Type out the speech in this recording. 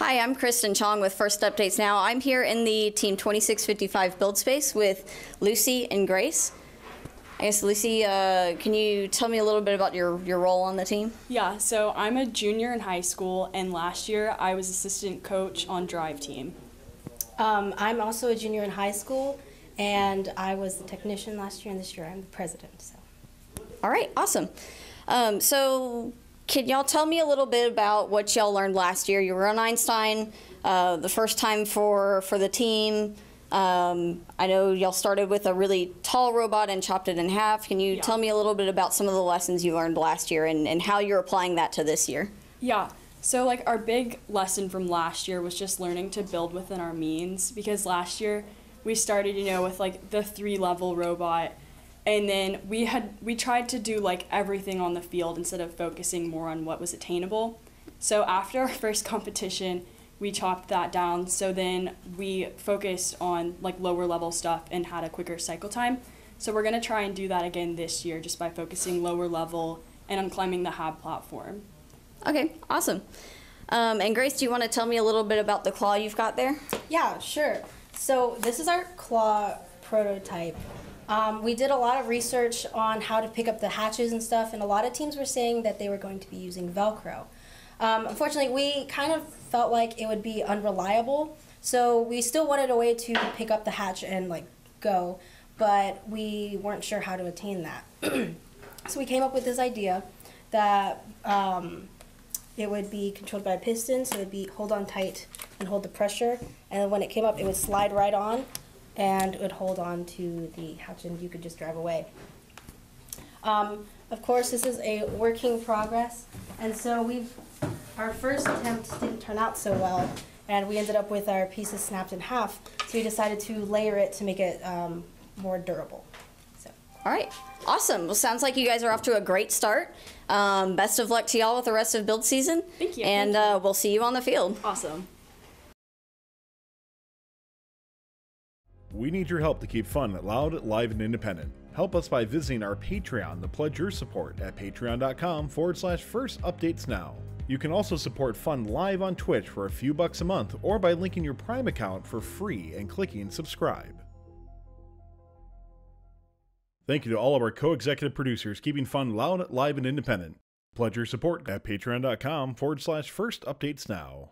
Hi, I'm Kristen Chong with First Updates Now. I'm here in the Team 2655 build space with Lucy and Grace. I guess, Lucy, uh, can you tell me a little bit about your, your role on the team? Yeah, so I'm a junior in high school, and last year I was assistant coach on Drive Team. Um, I'm also a junior in high school, and I was the technician last year, and this year I'm the president. So. All right, awesome. Um, so, can y'all tell me a little bit about what y'all learned last year? You were on Einstein, uh, the first time for for the team. Um, I know y'all started with a really tall robot and chopped it in half. Can you Yeah. tell me a little bit about some of the lessons you learned last year and, and how you're applying that to this year? Yeah, so like our big lesson from last year was just learning to build within our means because last year we started, you know, with like the three level robot and then we had we tried to do like everything on the field instead of focusing more on what was attainable. So after our first competition, we chopped that down. So then we focused on like lower level stuff and had a quicker cycle time. So we're gonna try and do that again this year just by focusing lower level and on climbing the HAB platform. Okay, awesome. Um, and Grace, do you want to tell me a little bit about the claw you've got there? Yeah, sure. So this is our claw prototype. Um, we did a lot of research on how to pick up the hatches and stuff, and a lot of teams were saying that they were going to be using Velcro. Um, unfortunately, we kind of felt like it would be unreliable, so we still wanted a way to pick up the hatch and like go, but we weren't sure how to attain that. so we came up with this idea that um, it would be controlled by a piston, so it would be hold on tight and hold the pressure, and when it came up, it would slide right on, and it would hold on to the hatch, and you could just drive away. Um, of course, this is a working progress, and so we've our first attempt didn't turn out so well, and we ended up with our pieces snapped in half. So we decided to layer it to make it um, more durable. So. All right, awesome. Well, sounds like you guys are off to a great start. Um, best of luck to y'all with the rest of build season. Thank you, And thank Uh, we'll see you on the field. Awesome. We need your help to keep fun loud, live, and independent. Help us by visiting our Patreon to pledge your support at patreon.com forward slash first updates now. You can also support Fun live on Twitch for a few bucks a month or by linking your Prime account for free and clicking subscribe. Thank you to all of our co executive producers keeping fun loud, live, and independent. Pledge your support at patreon.com forward slash first updates now.